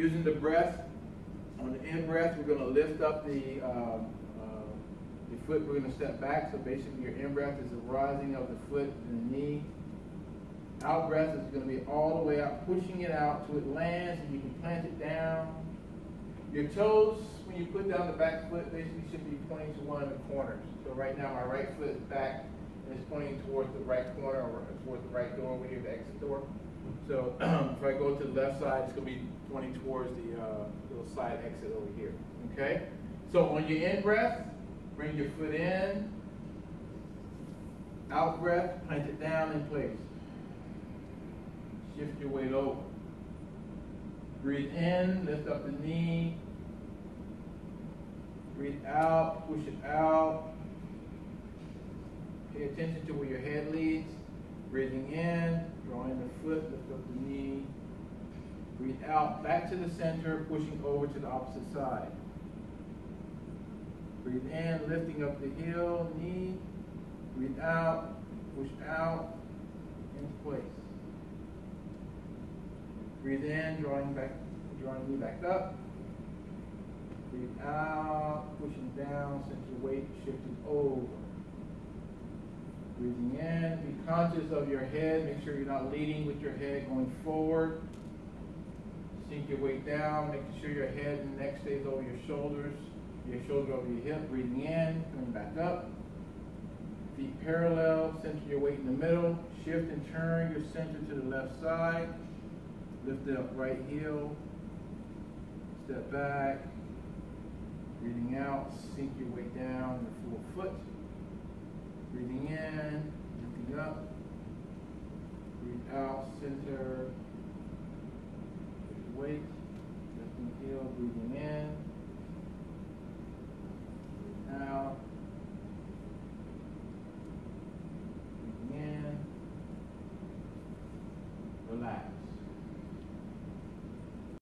using the breath. On the in breath, we're going to lift up the, um, uh, the foot. We're going to step back. So basically, your in breath is the rising of the foot and the knee. Out breath is going to be all the way out, pushing it out till it lands, and you can plant it down. Your toes, when you put down the back foot, basically should be pointing to one of the corners. So right now, my right foot is back and it's pointing towards the right corner or towards the right door over here, the exit door. So if I go to the left side, it's going to be pointing towards the uh, little side exit over here. Okay? So on your in breath, bring your foot in. Out breath, plant it down in place. Shift your weight over. Breathe in, lift up the knee. Breathe out, push it out. Pay attention to where your head leads. Breathing in, drawing the foot, lift up the knee. Breathe out, back to the center, pushing over to the opposite side. Breathe in, lifting up the heel, knee. Breathe out, push out, into place. Breathe in, drawing back, drawing knee back up. Breathe out, pushing down, center weight shifting over. Breathing in, be conscious of your head. Make sure you're not leading with your head going forward. Sink your weight down, making sure your head and neck stays over your shoulders. Your shoulder over your hip. Breathing in, coming back up. Feet parallel, center your weight in the middle. Shift and turn your center to the left side. Lift up right heel. Step back. Breathing out, sink your weight down your full foot. Breathing in, lifting up. Breathe out, center. Weight. Lifting heel, breathing in. Breathe out. Breathing in. Relax.